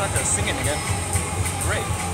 Osaka singing again. Great.